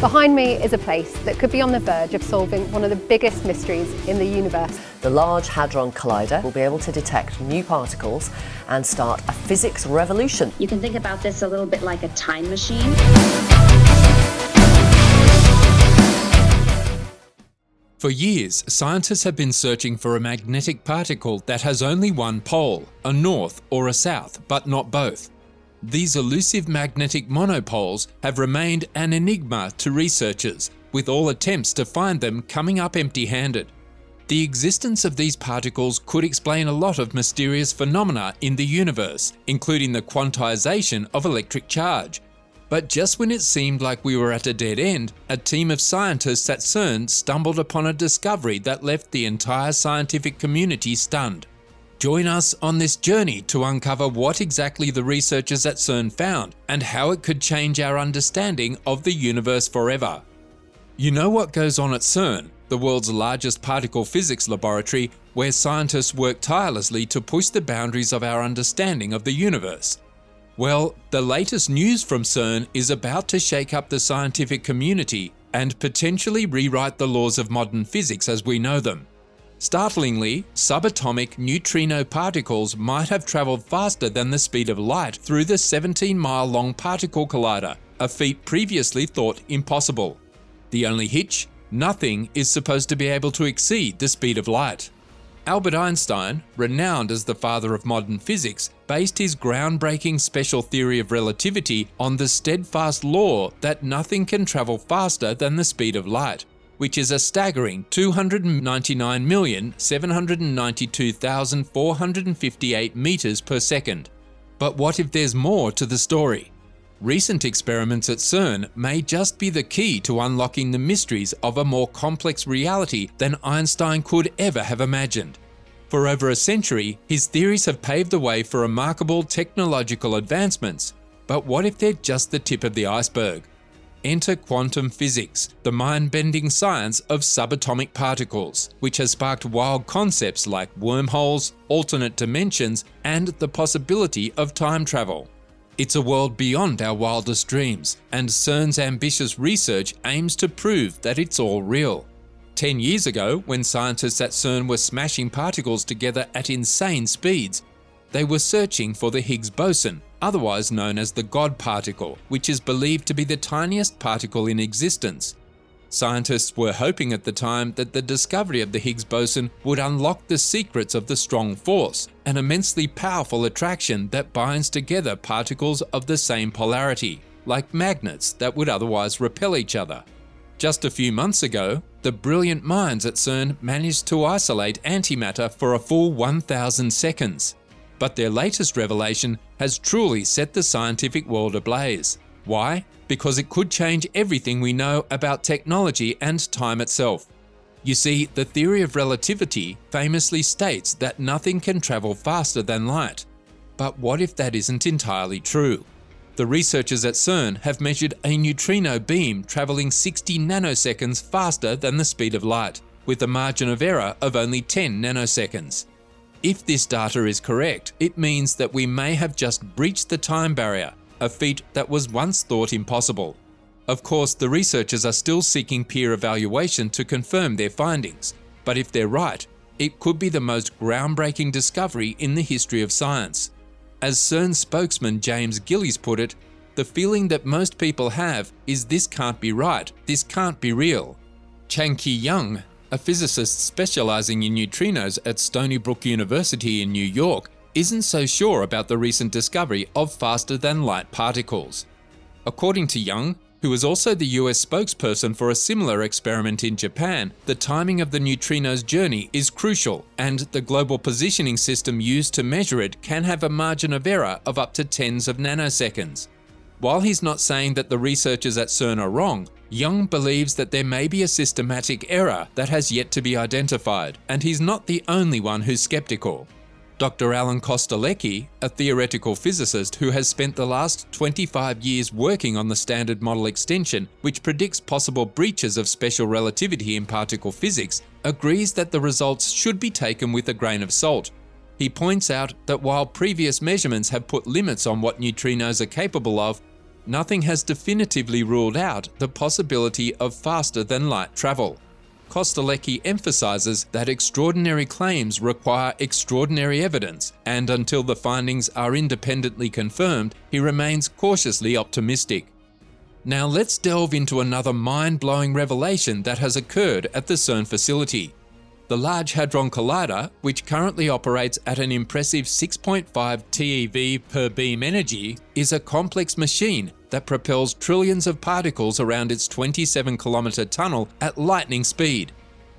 Behind me is a place that could be on the verge of solving one of the biggest mysteries in the universe. The Large Hadron Collider will be able to detect new particles and start a physics revolution. You can think about this a little bit like a time machine. For years, scientists have been searching for a magnetic particle that has only one pole, a north or a south, but not both. These elusive magnetic monopoles have remained an enigma to researchers, with all attempts to find them coming up empty handed. The existence of these particles could explain a lot of mysterious phenomena in the universe, including the quantization of electric charge, but just when it seemed like we were at a dead end, a team of scientists at CERN stumbled upon a discovery that left the entire scientific community stunned. Join us on this journey to uncover what exactly the researchers at CERN found and how it could change our understanding of the universe forever. You know what goes on at CERN, the world's largest particle physics laboratory, where scientists work tirelessly to push the boundaries of our understanding of the universe. Well, the latest news from CERN is about to shake up the scientific community and potentially rewrite the laws of modern physics as we know them. Startlingly, subatomic neutrino particles might have travelled faster than the speed of light through the 17 mile long particle collider, a feat previously thought impossible. The only hitch? Nothing is supposed to be able to exceed the speed of light. Albert Einstein, renowned as the father of modern physics, based his groundbreaking special theory of relativity on the steadfast law that nothing can travel faster than the speed of light, which is a staggering 299,792,458 meters per second. But what if there's more to the story? Recent experiments at CERN may just be the key to unlocking the mysteries of a more complex reality than Einstein could ever have imagined. For over a century, his theories have paved the way for remarkable technological advancements. But what if they're just the tip of the iceberg? Enter quantum physics, the mind bending science of subatomic particles, which has sparked wild concepts like wormholes, alternate dimensions, and the possibility of time travel. It's a world beyond our wildest dreams, and CERN's ambitious research aims to prove that it's all real. 10 years ago, when scientists at CERN were smashing particles together at insane speeds, they were searching for the Higgs boson, otherwise known as the God particle, which is believed to be the tiniest particle in existence. Scientists were hoping at the time that the discovery of the Higgs boson would unlock the secrets of the strong force, an immensely powerful attraction that binds together particles of the same polarity, like magnets that would otherwise repel each other. Just a few months ago, the brilliant minds at CERN managed to isolate antimatter for a full 1,000 seconds. But their latest revelation has truly set the scientific world ablaze. Why? Because it could change everything we know about technology and time itself. You see, the theory of relativity famously states that nothing can travel faster than light. But what if that isn't entirely true? The researchers at CERN have measured a neutrino beam travelling 60 nanoseconds faster than the speed of light, with a margin of error of only 10 nanoseconds. If this data is correct, it means that we may have just breached the time barrier, a feat that was once thought impossible. Of course, the researchers are still seeking peer evaluation to confirm their findings, but if they're right, it could be the most groundbreaking discovery in the history of science. As CERN spokesman James Gillies put it, the feeling that most people have is this can't be right, this can't be real. Chang-Kee Jung, a physicist specializing in neutrinos at Stony Brook University in New York, isn't so sure about the recent discovery of faster than light particles. According to Jung, who is also the US spokesperson for a similar experiment in Japan, the timing of the neutrino's journey is crucial, and the global positioning system used to measure it can have a margin of error of up to tens of nanoseconds. While he's not saying that the researchers at CERN are wrong, Jung believes that there may be a systematic error that has yet to be identified, and he's not the only one who's skeptical. Dr. Alan Kostelecky, a theoretical physicist who has spent the last 25 years working on the Standard Model extension, which predicts possible breaches of special relativity in particle physics, agrees that the results should be taken with a grain of salt. He points out that while previous measurements have put limits on what neutrinos are capable of, nothing has definitively ruled out the possibility of faster than light travel. Kostelecky emphasises that extraordinary claims require extraordinary evidence, and until the findings are independently confirmed, he remains cautiously optimistic. Now let's delve into another mind blowing revelation that has occurred at the CERN facility. The Large Hadron Collider, which currently operates at an impressive 6.5 TeV per beam energy, is a complex machine that propels trillions of particles around its 27 kilometre tunnel at lightning speed.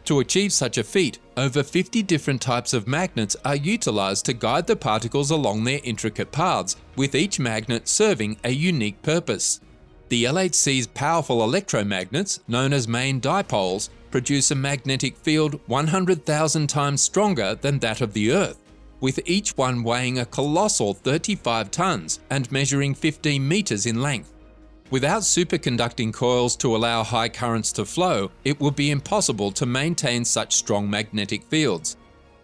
To achieve such a feat, over 50 different types of magnets are utilised to guide the particles along their intricate paths, with each magnet serving a unique purpose. The LHC's powerful electromagnets, known as main dipoles, produce a magnetic field 100,000 times stronger than that of the Earth, with each one weighing a colossal 35 tons and measuring 15 meters in length. Without superconducting coils to allow high currents to flow, it would be impossible to maintain such strong magnetic fields.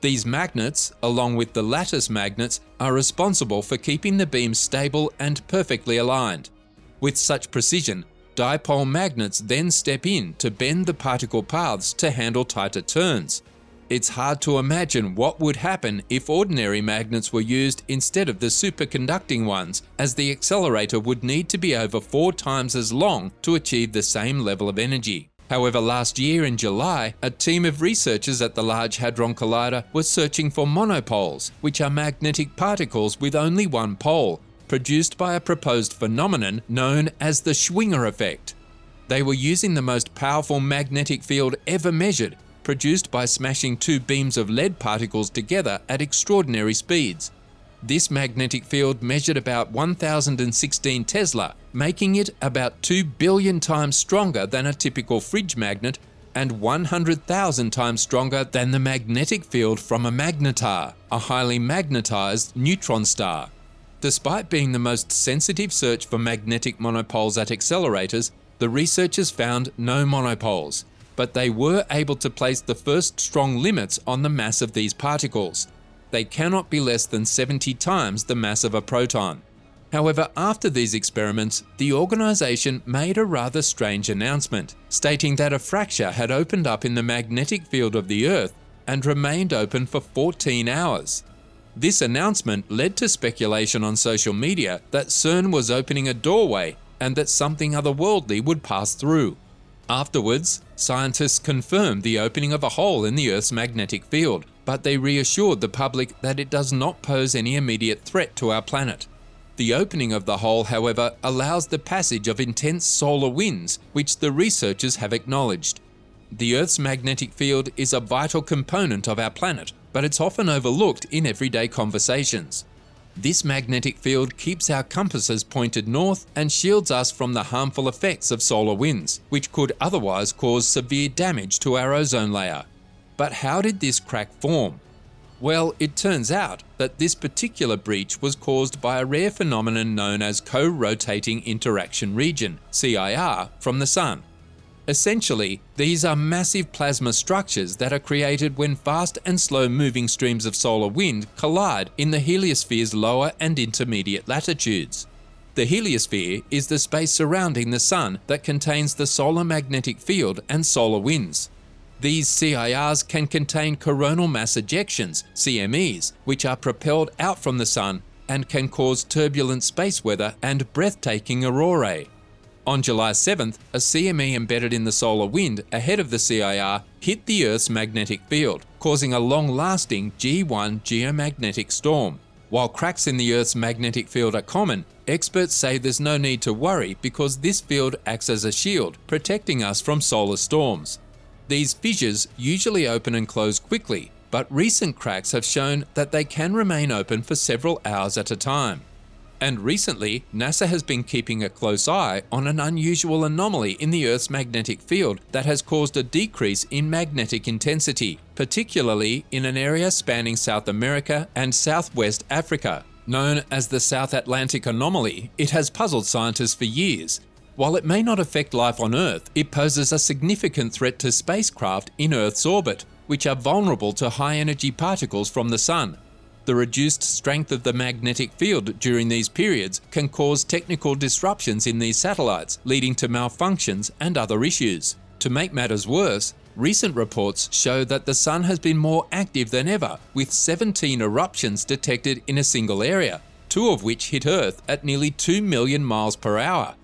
These magnets, along with the lattice magnets, are responsible for keeping the beam stable and perfectly aligned. With such precision, dipole magnets then step in to bend the particle paths to handle tighter turns. It's hard to imagine what would happen if ordinary magnets were used instead of the superconducting ones, as the accelerator would need to be over four times as long to achieve the same level of energy. However, last year in July, a team of researchers at the Large Hadron Collider was searching for monopoles, which are magnetic particles with only one pole, produced by a proposed phenomenon known as the Schwinger effect. They were using the most powerful magnetic field ever measured, produced by smashing two beams of lead particles together at extraordinary speeds. This magnetic field measured about 1016 Tesla, making it about 2 billion times stronger than a typical fridge magnet and 100,000 times stronger than the magnetic field from a magnetar, a highly magnetized neutron star. Despite being the most sensitive search for magnetic monopoles at accelerators, the researchers found no monopoles, but they were able to place the first strong limits on the mass of these particles. They cannot be less than 70 times the mass of a proton. However, after these experiments, the organisation made a rather strange announcement, stating that a fracture had opened up in the magnetic field of the Earth and remained open for 14 hours. This announcement led to speculation on social media that CERN was opening a doorway and that something otherworldly would pass through. Afterwards, scientists confirmed the opening of a hole in the Earth's magnetic field, but they reassured the public that it does not pose any immediate threat to our planet. The opening of the hole, however, allows the passage of intense solar winds, which the researchers have acknowledged. The Earth's magnetic field is a vital component of our planet, but it's often overlooked in everyday conversations. This magnetic field keeps our compasses pointed north and shields us from the harmful effects of solar winds, which could otherwise cause severe damage to our ozone layer. But how did this crack form? Well, it turns out that this particular breach was caused by a rare phenomenon known as co-rotating interaction region, CIR, from the Sun. Essentially, these are massive plasma structures that are created when fast and slow moving streams of solar wind collide in the heliosphere's lower and intermediate latitudes. The heliosphere is the space surrounding the Sun that contains the solar magnetic field and solar winds. These CIRs can contain coronal mass ejections, CMEs, which are propelled out from the Sun and can cause turbulent space weather and breathtaking aurorae. On July 7th, a CME embedded in the solar wind ahead of the CIR hit the Earth's magnetic field, causing a long lasting G1 geomagnetic storm. While cracks in the Earth's magnetic field are common, experts say there's no need to worry because this field acts as a shield, protecting us from solar storms. These fissures usually open and close quickly, but recent cracks have shown that they can remain open for several hours at a time. And recently, NASA has been keeping a close eye on an unusual anomaly in the Earth's magnetic field that has caused a decrease in magnetic intensity, particularly in an area spanning South America and Southwest Africa. Known as the South Atlantic Anomaly, it has puzzled scientists for years. While it may not affect life on Earth, it poses a significant threat to spacecraft in Earth's orbit, which are vulnerable to high energy particles from the Sun. The reduced strength of the magnetic field during these periods can cause technical disruptions in these satellites, leading to malfunctions and other issues. To make matters worse, recent reports show that the Sun has been more active than ever, with 17 eruptions detected in a single area, two of which hit Earth at nearly 2 million miles per hour.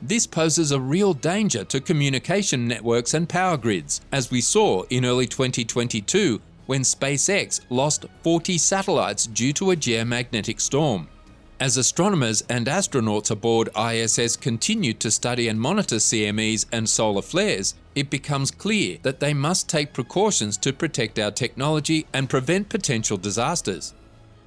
This poses a real danger to communication networks and power grids, as we saw in early 2022 when SpaceX lost 40 satellites due to a geomagnetic storm. As astronomers and astronauts aboard ISS continue to study and monitor CMEs and solar flares, it becomes clear that they must take precautions to protect our technology and prevent potential disasters.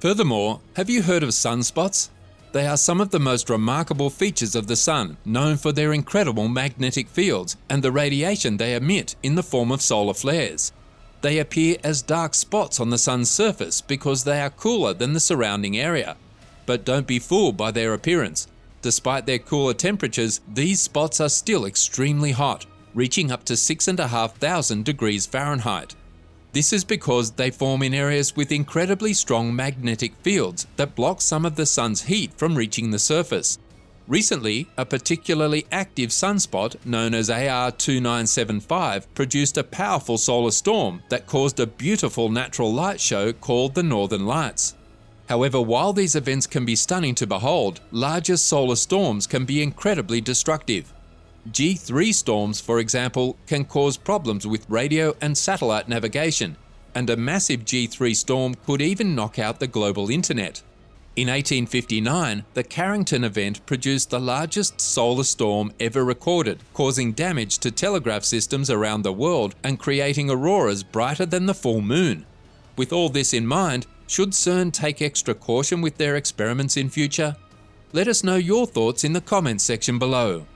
Furthermore, have you heard of sunspots? They are some of the most remarkable features of the Sun, known for their incredible magnetic fields and the radiation they emit in the form of solar flares. They appear as dark spots on the Sun's surface because they are cooler than the surrounding area. But don't be fooled by their appearance. Despite their cooler temperatures, these spots are still extremely hot, reaching up to 6,500 degrees Fahrenheit. This is because they form in areas with incredibly strong magnetic fields that block some of the sun's heat from reaching the surface. Recently, a particularly active sunspot known as AR2975 produced a powerful solar storm that caused a beautiful natural light show called the Northern Lights. However, while these events can be stunning to behold, larger solar storms can be incredibly destructive. G3 storms, for example, can cause problems with radio and satellite navigation, and a massive G3 storm could even knock out the global internet. In 1859, the Carrington event produced the largest solar storm ever recorded, causing damage to telegraph systems around the world and creating auroras brighter than the full moon. With all this in mind, should CERN take extra caution with their experiments in future? Let us know your thoughts in the comments section below.